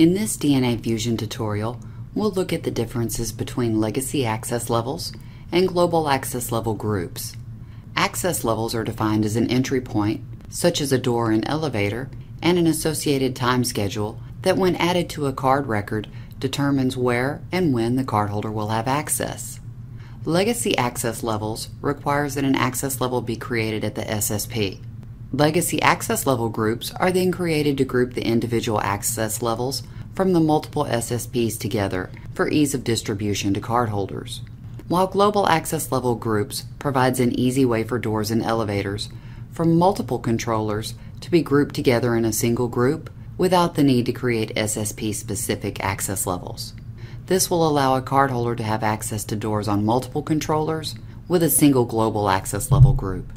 In this DNA Fusion tutorial, we'll look at the differences between legacy access levels and global access level groups. Access levels are defined as an entry point, such as a door and elevator, and an associated time schedule that when added to a card record determines where and when the cardholder will have access. Legacy access levels requires that an access level be created at the SSP. Legacy access level groups are then created to group the individual access levels from the multiple SSPs together for ease of distribution to cardholders. While global access level groups provides an easy way for doors and elevators from multiple controllers to be grouped together in a single group without the need to create SSP specific access levels. This will allow a cardholder to have access to doors on multiple controllers with a single global access level group.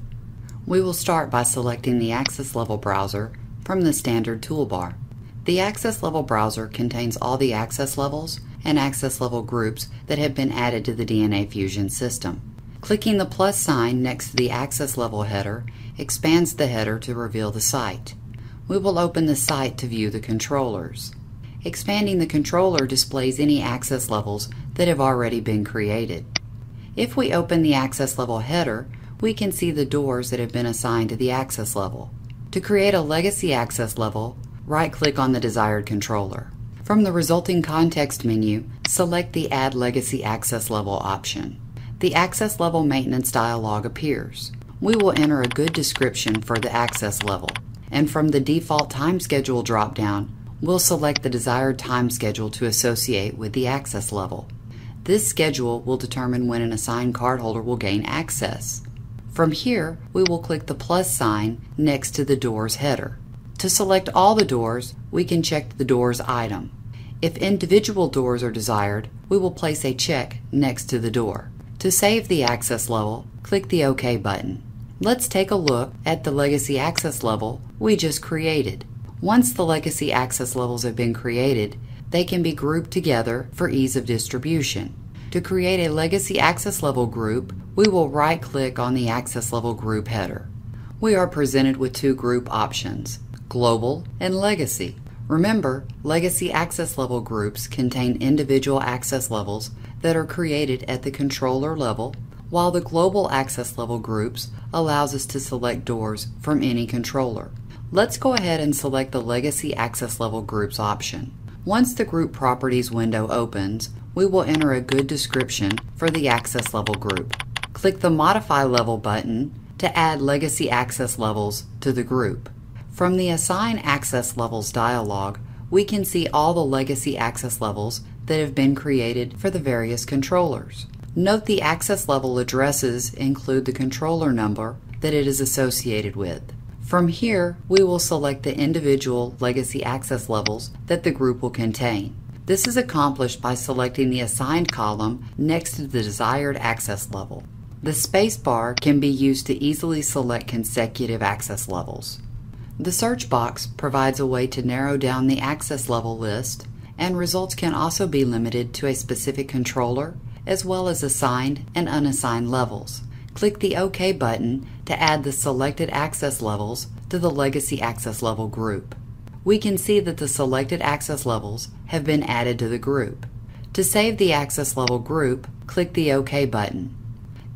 We will start by selecting the Access Level browser from the standard toolbar. The Access Level browser contains all the access levels and access level groups that have been added to the DNA Fusion system. Clicking the plus sign next to the Access Level header expands the header to reveal the site. We will open the site to view the controllers. Expanding the controller displays any access levels that have already been created. If we open the access level header, we can see the doors that have been assigned to the access level. To create a legacy access level, right-click on the desired controller. From the resulting context menu, select the Add Legacy Access Level option. The Access Level Maintenance dialog appears. We will enter a good description for the access level, and from the default time schedule dropdown, we'll select the desired time schedule to associate with the access level. This schedule will determine when an assigned cardholder will gain access. From here, we will click the plus sign next to the doors header. To select all the doors, we can check the doors item. If individual doors are desired, we will place a check next to the door. To save the access level, click the OK button. Let's take a look at the legacy access level we just created. Once the legacy access levels have been created, they can be grouped together for ease of distribution. To create a legacy access level group, we will right click on the access level group header. We are presented with two group options, global and legacy. Remember, legacy access level groups contain individual access levels that are created at the controller level, while the global access level groups allows us to select doors from any controller. Let's go ahead and select the legacy access level groups option. Once the group properties window opens, we will enter a good description for the access level group. Click the Modify Level button to add legacy access levels to the group. From the Assign Access Levels dialog, we can see all the legacy access levels that have been created for the various controllers. Note the access level addresses include the controller number that it is associated with. From here, we will select the individual legacy access levels that the group will contain. This is accomplished by selecting the assigned column next to the desired access level. The spacebar can be used to easily select consecutive access levels. The search box provides a way to narrow down the access level list, and results can also be limited to a specific controller as well as assigned and unassigned levels. Click the OK button to add the selected access levels to the Legacy Access Level group we can see that the selected access levels have been added to the group. To save the access level group, click the OK button.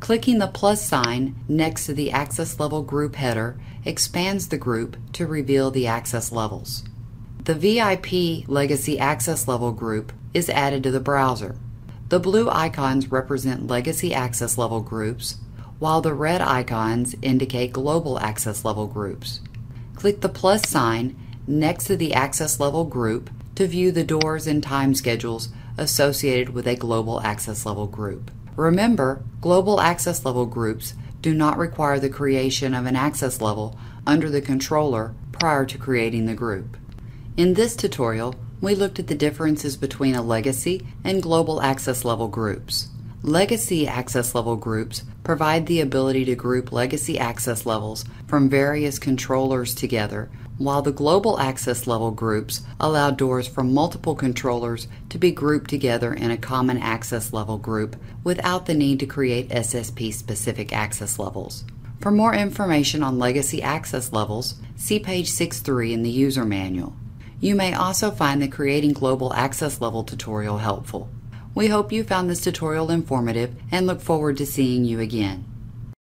Clicking the plus sign next to the access level group header expands the group to reveal the access levels. The VIP Legacy Access Level group is added to the browser. The blue icons represent Legacy Access Level groups, while the red icons indicate Global Access Level groups. Click the plus sign next to the access level group to view the doors and time schedules associated with a global access level group. Remember, global access level groups do not require the creation of an access level under the controller prior to creating the group. In this tutorial, we looked at the differences between a legacy and global access level groups. Legacy access level groups provide the ability to group legacy access levels from various controllers together while the global access level groups allow doors from multiple controllers to be grouped together in a common access level group without the need to create SSP specific access levels. For more information on legacy access levels, see page 6.3 in the user manual. You may also find the Creating Global Access Level tutorial helpful. We hope you found this tutorial informative and look forward to seeing you again.